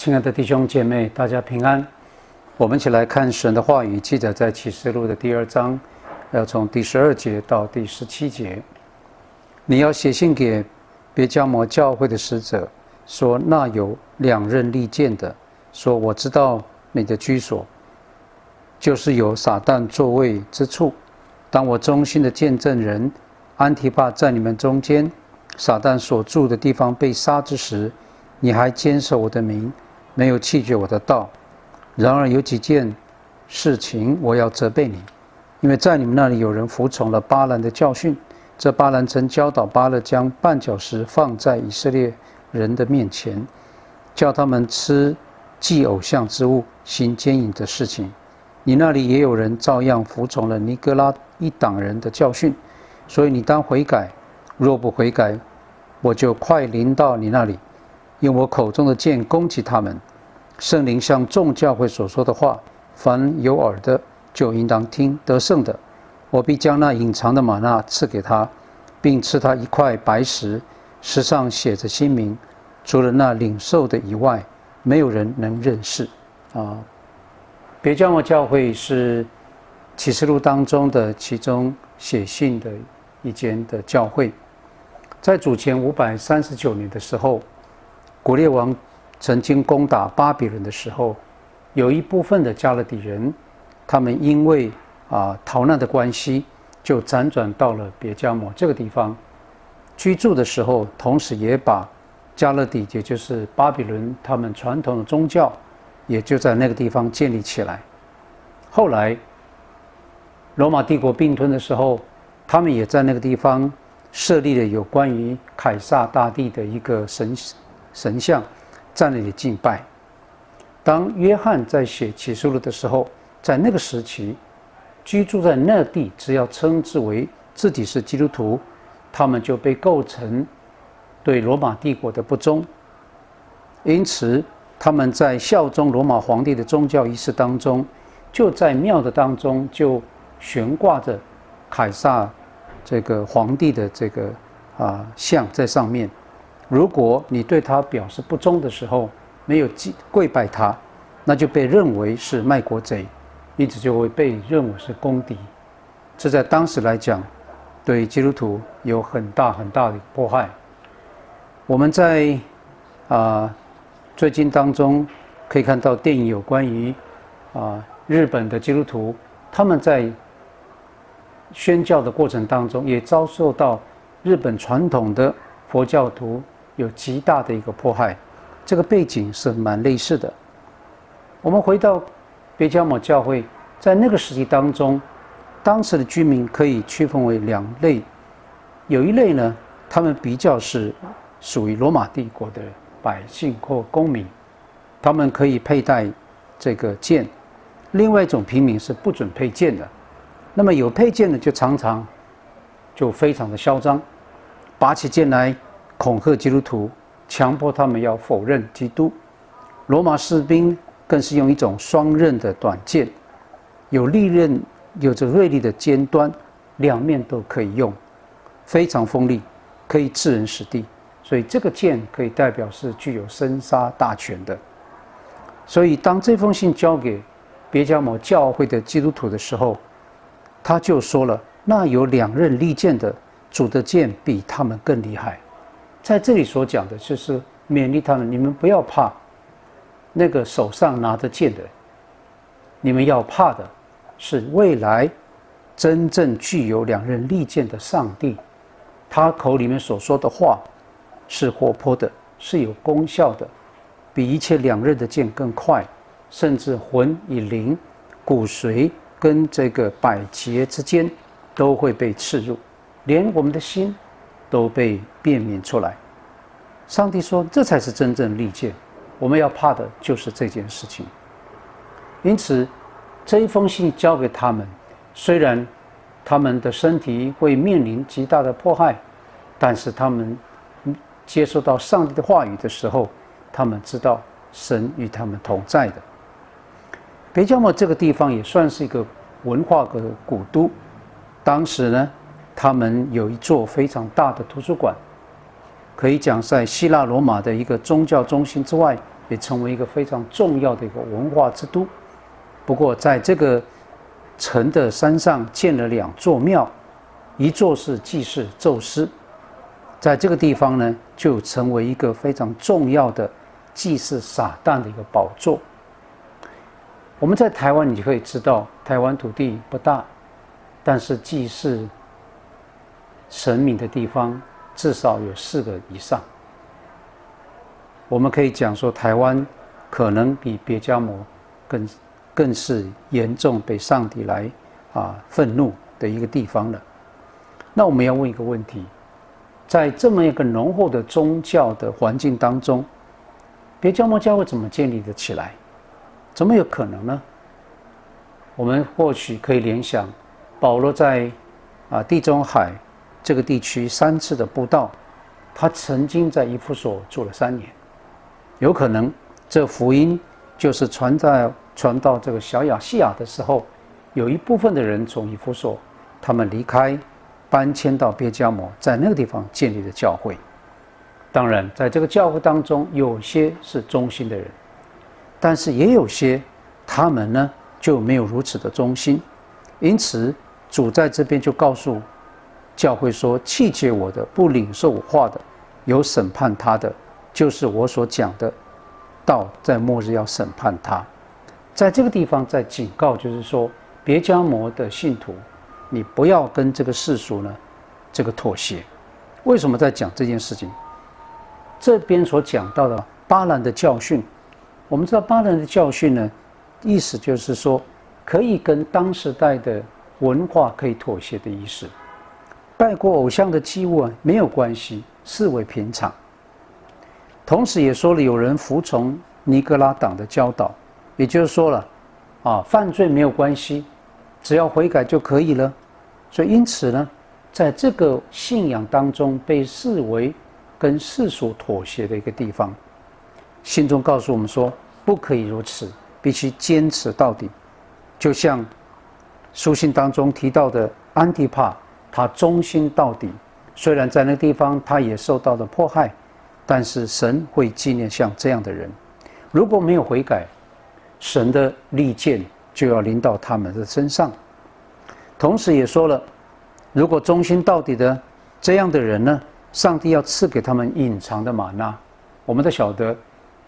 亲爱的弟兄姐妹，大家平安。我们一起来看神的话语，记载在启示录的第二章，要从第十二节到第十七节。你要写信给别加摩教会的使者，说那有两刃利剑的，说我知道你的居所，就是有撒旦座位之处。当我忠心的见证人安提帕在你们中间，撒旦所住的地方被杀之时，你还坚守我的名，没有弃绝我的道。然而有几件事情我要责备你，因为在你们那里有人服从了巴兰的教训。这巴兰曾教导巴勒将绊脚石放在以色列人的面前，叫他们吃祭偶像之物、行奸淫的事情。你那里也有人照样服从了尼格拉一党人的教训，所以你当悔改。若不悔改，我就快临到你那里，用我口中的剑攻击他们。圣灵像众教会所说的话，凡有耳的就应当听。得胜的，我必将那隐藏的玛纳赐给他，并赐他一块白石，石上写着新名。除了那领受的以外，没有人能认识。啊，别教我教会是启示录当中的其中写信的一间的教会，在主前五百三十九年的时候，古列王。曾经攻打巴比伦的时候，有一部分的加勒底人，他们因为啊逃难的关系，就辗转到了别加摩这个地方居住的时候，同时也把加勒底，也就是巴比伦他们传统的宗教，也就在那个地方建立起来。后来罗马帝国并吞的时候，他们也在那个地方设立了有关于凯撒大帝的一个神神像。在那里敬拜。当约翰在写启示录的时候，在那个时期，居住在那地，只要称之为自己是基督徒，他们就被构成对罗马帝国的不忠。因此，他们在效忠罗马皇帝的宗教仪式当中，就在庙的当中就悬挂着凯撒这个皇帝的这个啊像在上面。如果你对他表示不忠的时候，没有祭跪拜他，那就被认为是卖国贼，因此就会被认为是公敌。这在当时来讲，对基督徒有很大很大的迫害。我们在啊最近当中可以看到电影有关于啊日本的基督徒，他们在宣教的过程当中也遭受到日本传统的佛教徒。有极大的一个迫害，这个背景是蛮类似的。我们回到别加摩教会，在那个时期当中，当时的居民可以区分为两类，有一类呢，他们比较是属于罗马帝国的百姓或公民，他们可以佩戴这个剑；另外一种平民是不准佩剑的。那么有佩剑的就常常就非常的嚣张，拔起剑来。恐吓基督徒，强迫他们要否认基督。罗马士兵更是用一种双刃的短剑，有利刃，有着锐利的尖端，两面都可以用，非常锋利，可以致人死地。所以这个剑可以代表是具有生杀大权的。所以当这封信交给别加摩教会的基督徒的时候，他就说了：那有两刃利剑的主的剑比他们更厉害。在这里所讲的就是勉励他们：你们不要怕那个手上拿着剑的，你们要怕的是未来真正具有两刃利剑的上帝。他口里面所说的话是活泼的，是有功效的，比一切两刃的剑更快，甚至魂与灵、骨髓跟这个百节之间都会被刺入，连我们的心。都被辨明出来。上帝说：“这才是真正利剑，我们要怕的就是这件事情。”因此，这一封信交给他们，虽然他们的身体会面临极大的迫害，但是他们接受到上帝的话语的时候，他们知道神与他们同在的。别加莫这个地方也算是一个文化的古都，当时呢。他们有一座非常大的图书馆，可以讲在希腊罗马的一个宗教中心之外，也成为一个非常重要的一个文化之都。不过，在这个城的山上建了两座庙，一座是祭祀宙斯，在这个地方呢，就成为一个非常重要的祭祀撒旦的一个宝座。我们在台湾，你就可以知道，台湾土地不大，但是祭祀神明的地方至少有四个以上。我们可以讲说，台湾可能比别家摩更更是严重被上帝来啊愤怒的一个地方了。那我们要问一个问题：在这么一个浓厚的宗教的环境当中，别家摩教会怎么建立的起来？怎么有可能呢？我们或许可以联想，保罗在啊地中海这个地区三次的布道，他曾经在伊夫所住了三年，有可能这福音就是传在传到这个小亚细亚的时候，有一部分的人从伊夫所，他们离开，搬迁到别加摩，在那个地方建立了教会。当然，在这个教会当中，有些是忠心的人。但是也有些，他们呢就没有如此的忠心，因此主在这边就告诉教会说：弃绝我的、不领受我话的，有审判他的，就是我所讲的道，在末日要审判他。在这个地方在警告，就是说别加摩的信徒，你不要跟这个世俗呢这个妥协。为什么在讲这件事情？这边所讲到的巴兰的教训。我们知道巴兰的教训呢，意思就是说，可以跟当时代的文化可以妥协的意思。拜过偶像的祭物啊，没有关系，视为平常。同时也说了，有人服从尼格拉党的教导，也就是说了，啊，犯罪没有关系，只要悔改就可以了。所以因此呢，在这个信仰当中，被视为跟世俗妥协的一个地方。信中告诉我们说，不可以如此，必须坚持到底。就像书信当中提到的安提帕，他忠心到底。虽然在那个地方他也受到了迫害，但是神会纪念像这样的人。如果没有悔改，神的利剑就要临到他们的身上。同时也说了，如果忠心到底的这样的人呢，上帝要赐给他们隐藏的玛纳。我们都晓得。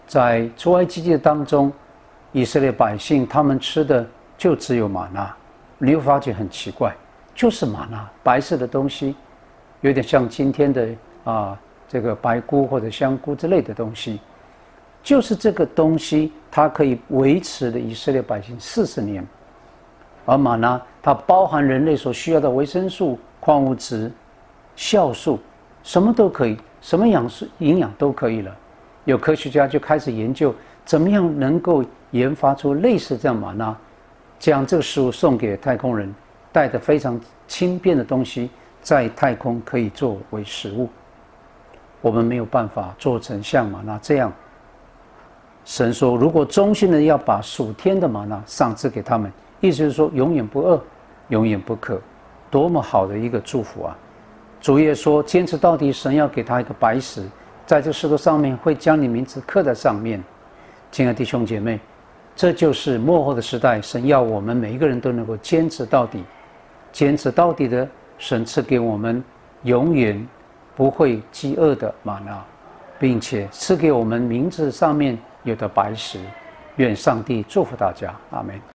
在出埃及记当中，以色列百姓他们吃的就只有玛纳，你会发觉很奇怪，就是玛纳白色的东西，有点像今天的啊这个白菇或者香菇之类的东西，就是这个东西它可以维持了以色列百姓四十年，而玛纳它包含人类所需要的维生素、矿物质、酵素，什么都可以，什么养素营养都可以了。有科学家就开始研究，怎么样能够研发出类似这样玛纳，将这个食物送给太空人，带的非常轻便的东西，在太空可以作为食物。我们没有办法做成像玛纳这样。神说，如果忠心的要把属天的玛纳上赐给他们，意思是说永远不饿，永远不渴，多么好的一个祝福啊！主耶说，坚持到底，神要给他一个白石。在这石头上面会将你名字刻在上面，亲爱弟兄姐妹，这就是幕后的时代。神要我们每一个人都能够坚持到底，坚持到底的神赐给我们永远不会饥饿的玛纳，并且赐给我们名字上面有的白石。愿上帝祝福大家，阿门。